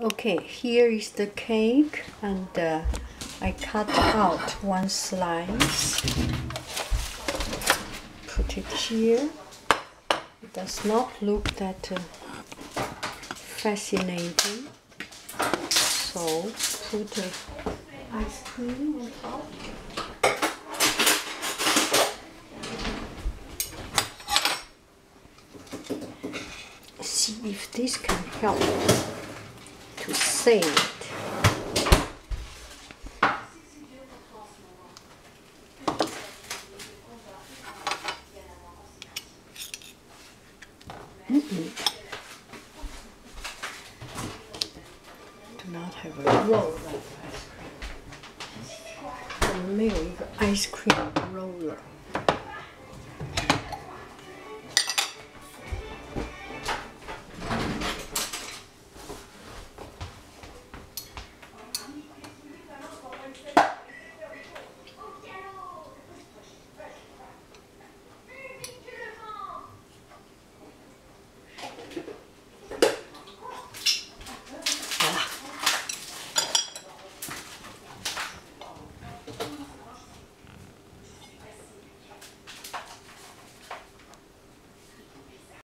Okay, here is the cake, and uh, I cut out one slice. Put it here. It does not look that uh, fascinating. So put uh, ice cream on top. See if this can help to say it. Mm -mm. Do not have a roller of ice cream. A milk ice cream roller.